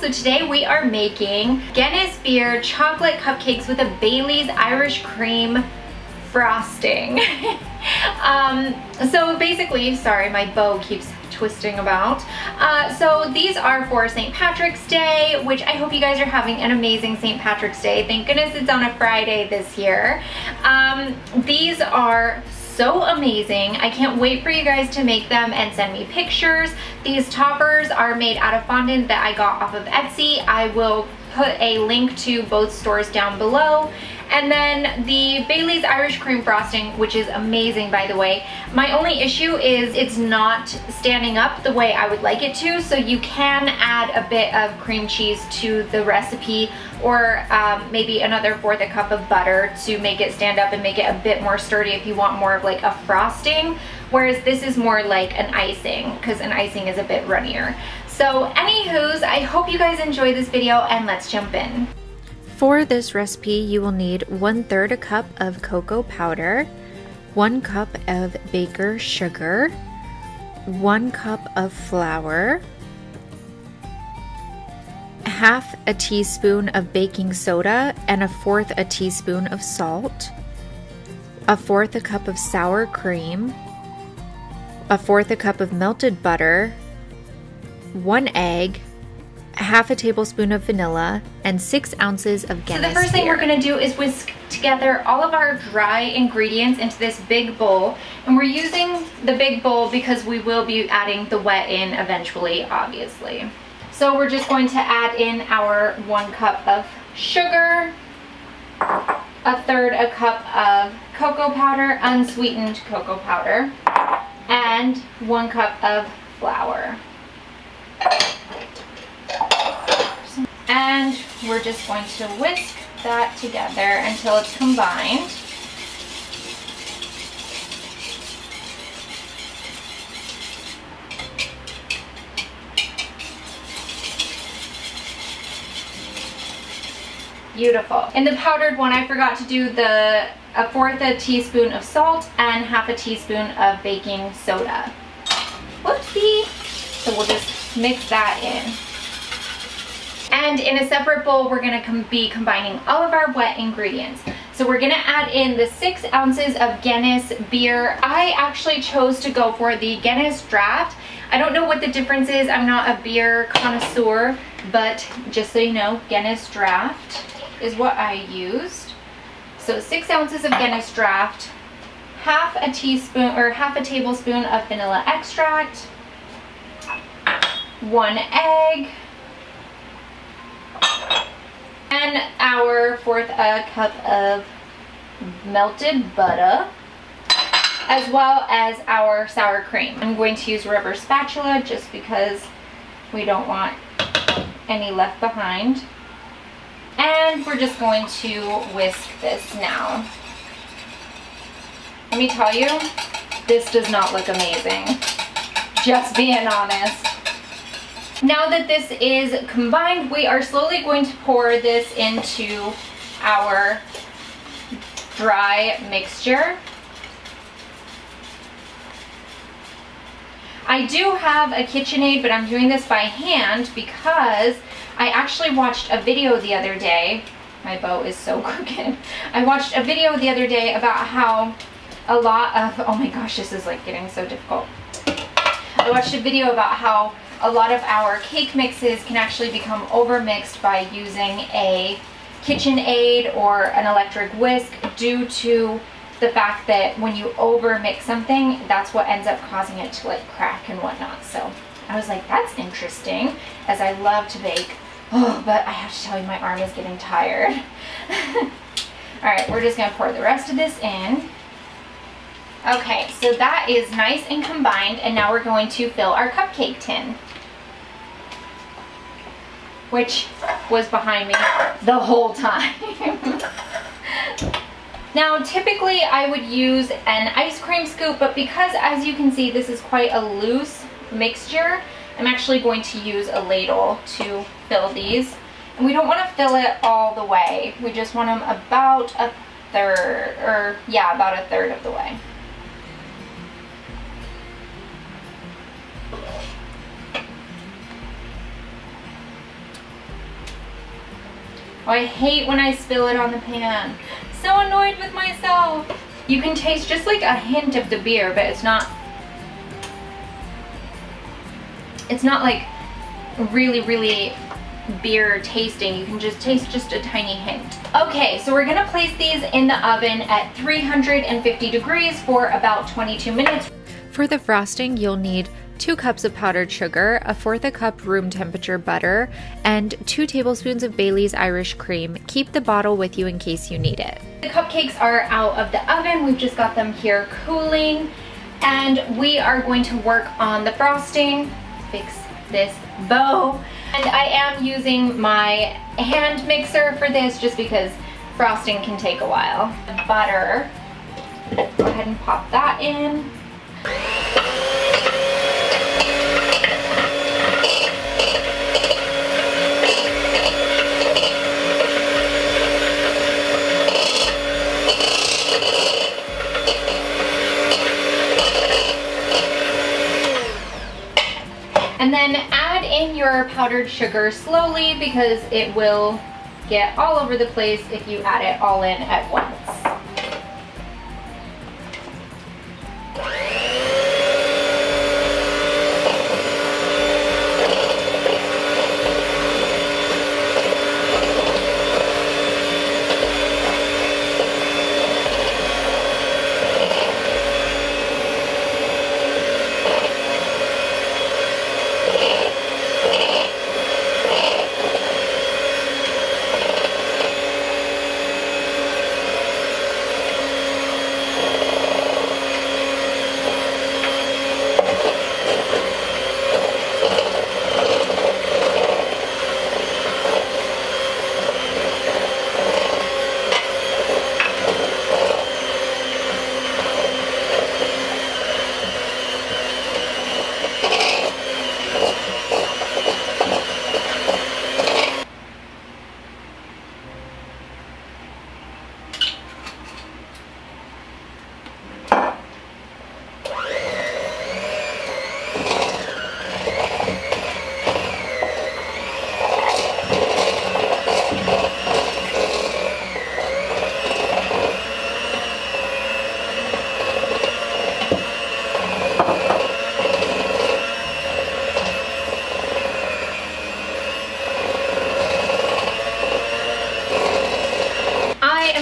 So today we are making Guinness Beer chocolate cupcakes with a Bailey's Irish cream frosting. um, so basically, sorry, my bow keeps twisting about. Uh, so these are for St. Patrick's Day, which I hope you guys are having an amazing St. Patrick's Day. Thank goodness it's on a Friday this year. Um, these are so amazing. I can't wait for you guys to make them and send me pictures. These toppers are made out of fondant that I got off of Etsy. I will put a link to both stores down below. And then the Bailey's Irish Cream Frosting, which is amazing by the way. My only issue is it's not standing up the way I would like it to, so you can add a bit of cream cheese to the recipe or um, maybe another fourth a cup of butter to make it stand up and make it a bit more sturdy if you want more of like a frosting. Whereas this is more like an icing because an icing is a bit runnier. So anywho's, I hope you guys enjoy this video and let's jump in. For this recipe, you will need one third a cup of cocoa powder, one cup of baker sugar, one cup of flour, half a teaspoon of baking soda and a fourth a teaspoon of salt, a fourth a cup of sour cream, a fourth a cup of melted butter, one egg, half a tablespoon of vanilla, and six ounces of Guinness So the first thing beer. we're gonna do is whisk together all of our dry ingredients into this big bowl. And we're using the big bowl because we will be adding the wet in eventually, obviously. So we're just going to add in our one cup of sugar, a third a cup of cocoa powder, unsweetened cocoa powder, and one cup of flour. And we're just going to whisk that together until it's combined. Beautiful. In the powdered one, I forgot to do the a fourth a teaspoon of salt and half a teaspoon of baking soda. Whoopsie. So we'll just mix that in. And in a separate bowl, we're gonna com be combining all of our wet ingredients. So we're gonna add in the six ounces of Guinness beer. I actually chose to go for the Guinness draft. I don't know what the difference is. I'm not a beer connoisseur, but just so you know, Guinness draft is what I used. So six ounces of Guinness draft, half a teaspoon or half a tablespoon of vanilla extract, one egg, and our fourth a cup of melted butter as well as our sour cream. I'm going to use rubber spatula just because we don't want any left behind. And we're just going to whisk this now. Let me tell you, this does not look amazing. Just being honest. Now that this is combined, we are slowly going to pour this into our dry mixture. I do have a KitchenAid, but I'm doing this by hand because I actually watched a video the other day. My bow is so crooked. I watched a video the other day about how a lot of, oh my gosh, this is like getting so difficult. I watched a video about how a lot of our cake mixes can actually become overmixed by using a KitchenAid or an electric whisk due to the fact that when you over mix something, that's what ends up causing it to like crack and whatnot. So I was like, that's interesting, as I love to bake. Oh, but I have to tell you, my arm is getting tired. All right, we're just gonna pour the rest of this in. Okay, so that is nice and combined, and now we're going to fill our cupcake tin which was behind me the whole time. now, typically I would use an ice cream scoop, but because as you can see, this is quite a loose mixture, I'm actually going to use a ladle to fill these. And we don't want to fill it all the way. We just want them about a third, or yeah, about a third of the way. Oh, I hate when I spill it on the pan. So annoyed with myself. You can taste just like a hint of the beer, but it's not, it's not like really, really beer tasting. You can just taste just a tiny hint. Okay, so we're gonna place these in the oven at 350 degrees for about 22 minutes. For the frosting, you'll need 2 cups of powdered sugar, a fourth a cup room temperature butter, and 2 tablespoons of Bailey's Irish cream. Keep the bottle with you in case you need it. The cupcakes are out of the oven. We've just got them here cooling. And we are going to work on the frosting. Fix this bow. And I am using my hand mixer for this just because frosting can take a while. Butter. Go ahead and pop that in. And then add in your powdered sugar slowly because it will get all over the place if you add it all in at once.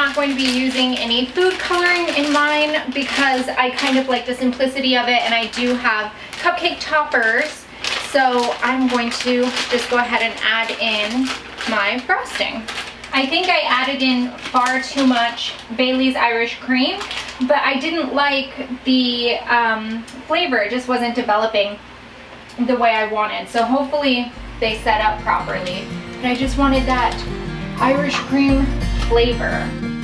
not going to be using any food coloring in mine because I kind of like the simplicity of it and I do have cupcake toppers. So I'm going to just go ahead and add in my frosting. I think I added in far too much Bailey's Irish cream, but I didn't like the um, flavor. It just wasn't developing the way I wanted. So hopefully they set up properly. But I just wanted that Irish cream flavor.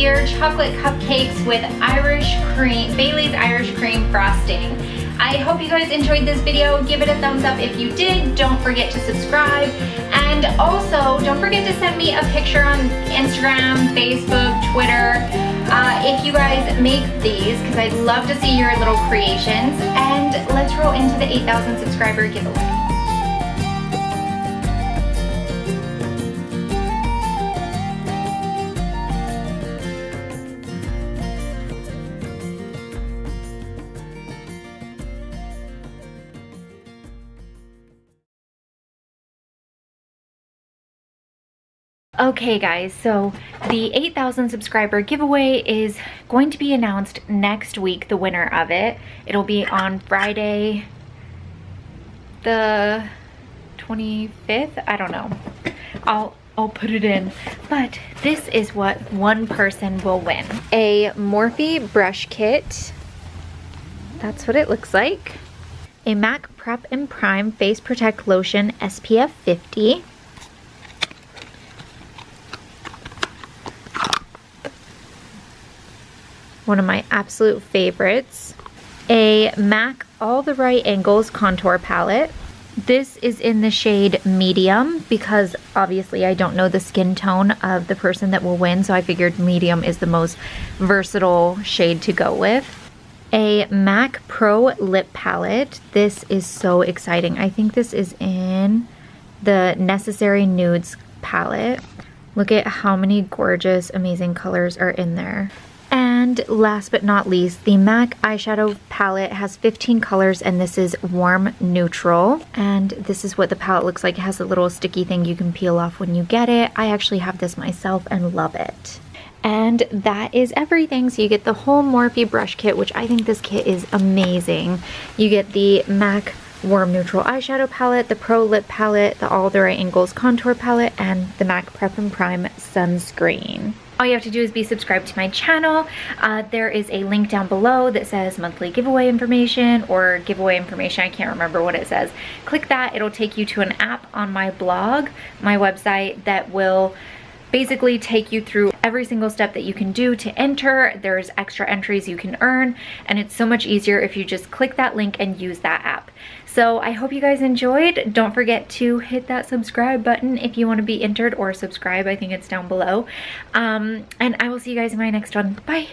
Beer chocolate cupcakes with Irish cream, Bailey's Irish cream frosting. I hope you guys enjoyed this video. Give it a thumbs up if you did. Don't forget to subscribe. And also, don't forget to send me a picture on Instagram, Facebook, Twitter, uh, if you guys make these, because I'd love to see your little creations. And let's roll into the 8,000 subscriber giveaway. Okay guys, so the 8,000 subscriber giveaway is going to be announced next week, the winner of it. It'll be on Friday the 25th, I don't know. I'll I'll put it in. But this is what one person will win. A Morphe brush kit. That's what it looks like. A MAC Prep and Prime Face Protect Lotion SPF 50. One of my absolute favorites. A MAC All the Right Angles Contour Palette. This is in the shade medium because obviously I don't know the skin tone of the person that will win, so I figured medium is the most versatile shade to go with. A MAC Pro Lip Palette. This is so exciting. I think this is in the Necessary Nudes palette. Look at how many gorgeous, amazing colors are in there. And last but not least, the MAC eyeshadow palette has 15 colors and this is warm neutral. And this is what the palette looks like. It has a little sticky thing you can peel off when you get it. I actually have this myself and love it. And that is everything. So you get the whole Morphe brush kit, which I think this kit is amazing. You get the MAC Warm Neutral Eyeshadow Palette, the Pro Lip Palette, the All the Right Angles Contour Palette, and the MAC Prep and Prime Sunscreen all you have to do is be subscribed to my channel. Uh, there is a link down below that says monthly giveaway information or giveaway information. I can't remember what it says. Click that. It'll take you to an app on my blog, my website that will basically take you through every single step that you can do to enter. There's extra entries you can earn and it's so much easier if you just click that link and use that app. So I hope you guys enjoyed. Don't forget to hit that subscribe button if you want to be entered or subscribe. I think it's down below. Um, and I will see you guys in my next one. Bye.